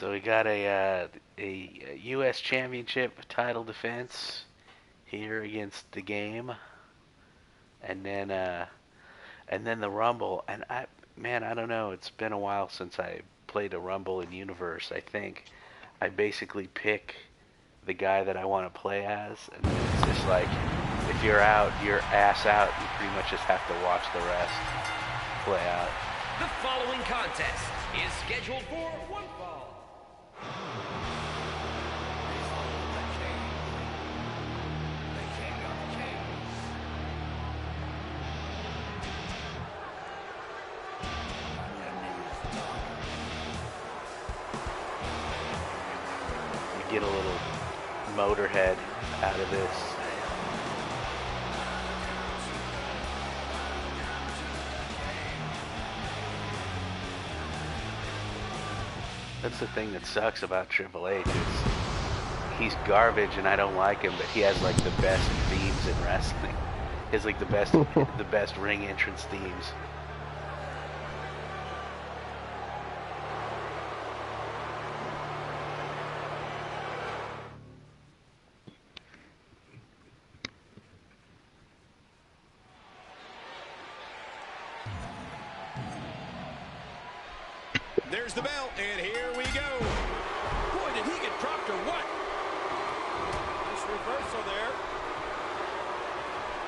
So we got a uh, a U.S. Championship title defense here against the game, and then uh, and then the Rumble. And I, man, I don't know. It's been a while since I played a Rumble in Universe. I think I basically pick the guy that I want to play as, and it's just like if you're out, you're ass out. You pretty much just have to watch the rest play out. The following contest is scheduled for one fall. Get a little motorhead out of this. That's the thing that sucks about Triple H is he's garbage and I don't like him, but he has like the best themes in wrestling. He has like the best the best ring entrance themes. There's the bell, and here we go. Boy, did he get dropped or what? Nice reversal there.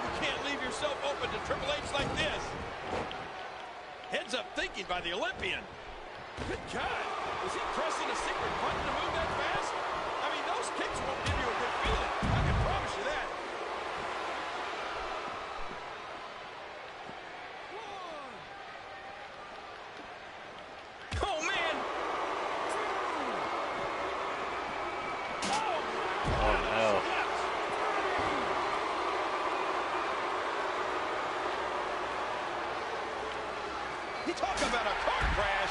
You can't leave yourself open to Triple H like this. Heads up thinking by the Olympian. Good God. is he pressing a secret button to move that fast? I mean, those kicks won't give you a good feeling. I can promise you that. Oh, man. Oh no. He talk about a car crash.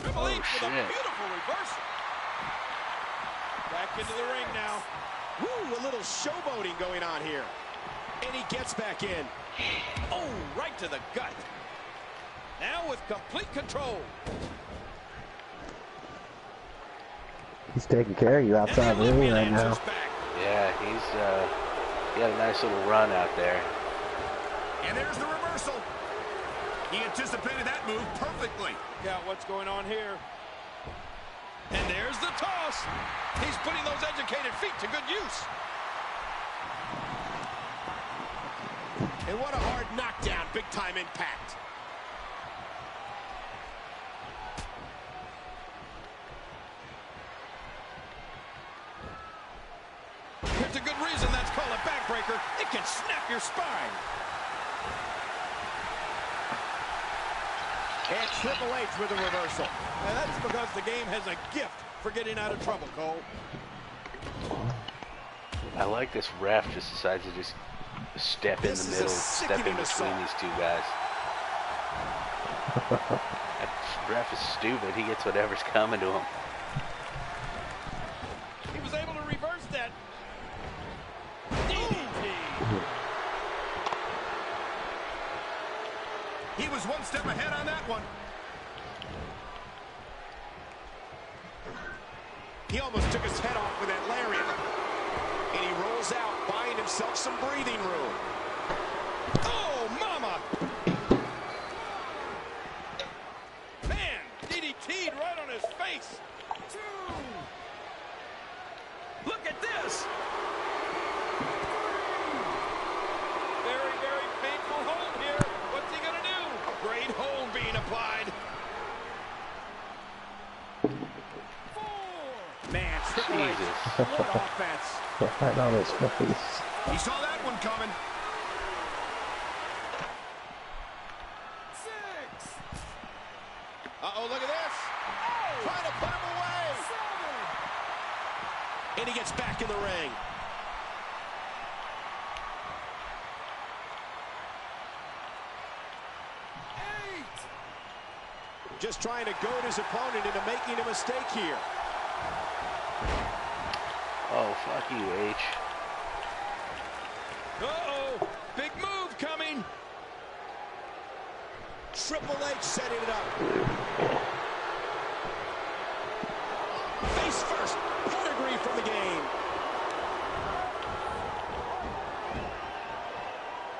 Triple Oh, H with a beautiful reversal. Back into the ring now. Woo, a little showboating going on here. And he gets back in. Oh, right to the gut. Now with complete control. He's taking care of you outside the the ring right now. back. Yeah, he's uh he had a nice little run out there. And there's the reversal. He anticipated that move perfectly. Look out what's going on here. And there's the toss. He's putting those educated feet to good use. And what a hard knockdown, big time impact. There's a good reason that's called a backbreaker. It can snap your spine. And Triple H with a reversal. And that's because the game has a gift for getting out of trouble, Cole. I like this ref just decides to just step This in the middle, step in between assault. these two guys. that ref is stupid. He gets whatever's coming to him. He was able to reverse that. DDT. He was one step ahead on that one. He almost took his head off with that lariat. And he rolls out, buying himself some breathing room. Oh, mama! Man, DDT'd right on his face. Two. Look at this. Very, very painful hold here. What's he gonna do? Great hold being applied. Man, Triple Jesus. what offense. Right on his face. He saw that one coming. Six. Uh-oh, look at this. Oh. Trying to put him away. And he gets back in the ring. Just trying to goad his opponent into making a mistake here. Oh, fuck you, H. Uh-oh, big move coming. Triple H setting it up. Face first, pedigree from the game.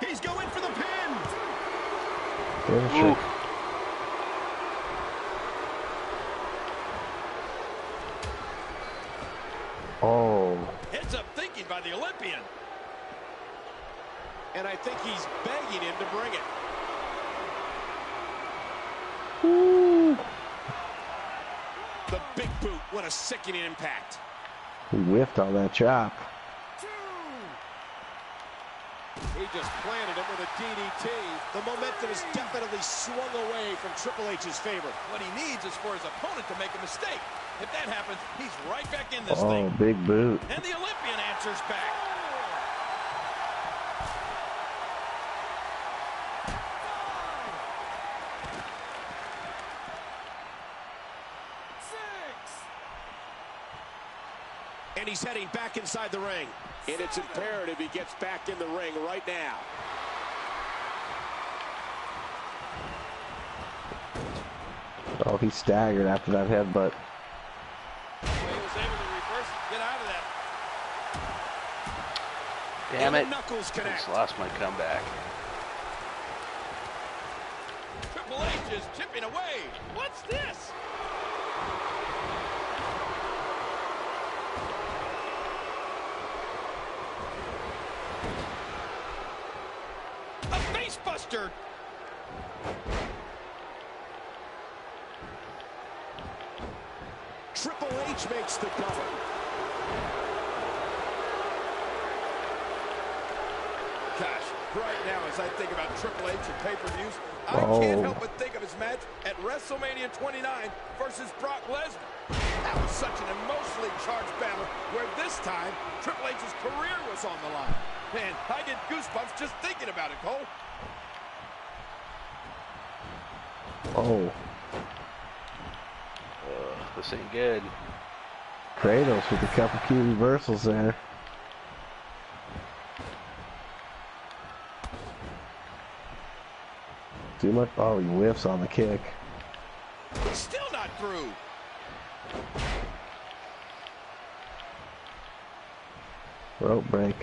He's going for the pin. Ooh. Oh, Heads up thinking by the Olympian. And I think he's begging him to bring it. Ooh. The big boot, what a sickening impact. he whiffed on that chop. He just planted him with a DDT. The momentum has definitely swung away from Triple H's favor. What he needs is for his opponent to make a mistake. If that happens, he's right back in this Oh, thing. Oh, big boot. And the Olympian answers back. And he's heading back inside the ring. And it's imperative he gets back in the ring right now. Oh, he staggered after that headbutt. He was able to reverse, get out of that. Damn it. the knuckles I connect. just lost my comeback. Triple H is chipping away. What's this? A face buster. Triple makes the cover. Gosh, right now as I think about Triple H and pay-per-views, I Oh. can't help but think of his match at WrestleMania 29 versus Brock Lesnar. That was such an emotionally charged battle where this time Triple H's career was on the line. Man, I get goosebumps just thinking about it, Cole. Oh, Ugh, this ain't good. Kratos with a couple key reversals there. Too much. Oh, he whiffs on the kick. He's still not through. Rope break.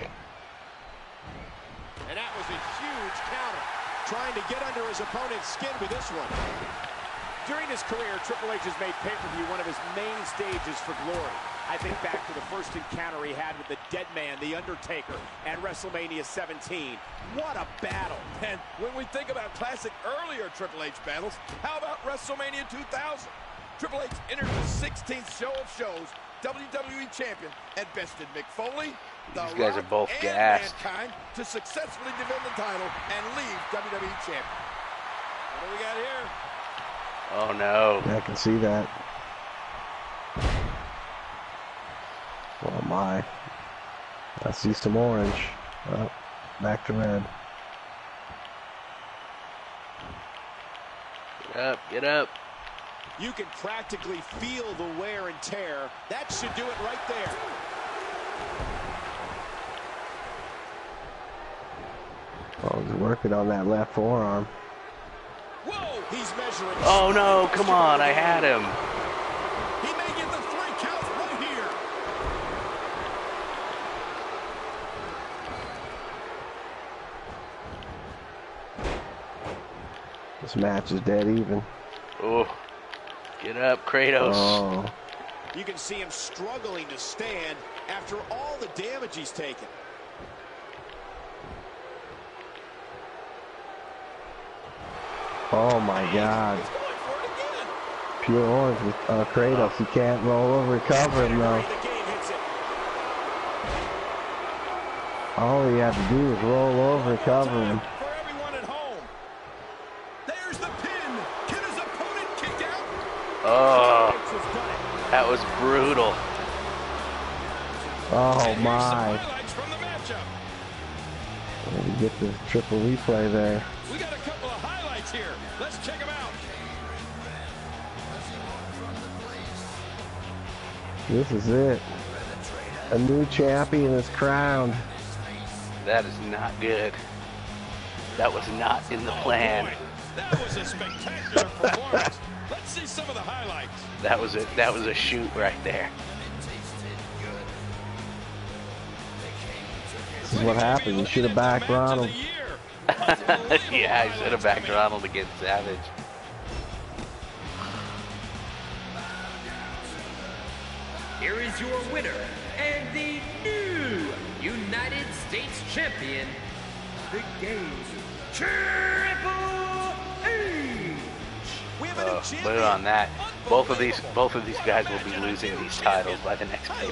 And that was a huge counter. Trying to get under his opponent's skin with this one. During his career, Triple H has made pay-per-view one of his main stages for glory. I think back to the first encounter he had with the Dead Man, The Undertaker, at WrestleMania 17. What a battle. And when we think about classic earlier Triple H battles, how about WrestleMania 2000? Triple H entered the 16th show of shows, WWE Champion, and bested Mick Foley, The These guys Rock, are both and gassed. Mankind to successfully defend the title and leave WWE Champion. What do we got here? Oh no. I can see that. Oh my. I see some orange. Oh, back to red. Get up, get up. You can practically feel the wear and tear. That should do it right there. Oh, he's working on that left forearm. Whoa! He's measuring. Oh no, come on, I had him. He may get the three count right here. This match is dead even. Oh. Get up, Kratos. Oh, You can see him struggling to stand after all the damage he's taken. Oh my God. He's going for it again. Pure orange with uh, Kratos. He can't roll over, recover him though. The game hits it. All he had to do was roll over, recover him. For everyone at home. There's the pin. Can his opponent kick out? Oh, H has done it. that was brutal. Oh And here's some my. highlights from. Let me get the triple replay there. We got a couple of highlights here. Let's check them out. This is it. A new champion is crowned. That is not good. That was not in the plan. That was a spectacular performance. Let's see some of the highlights. That was it. that was a shoot right there. This is what happened. You should have backed Ronald. yeah, I should have backed Ronald against Savage. Here is your winner and the new United States champion, the Games Triple H. We have a new oh, put it on that. Both of these both of these guys will be losing these titles by the next I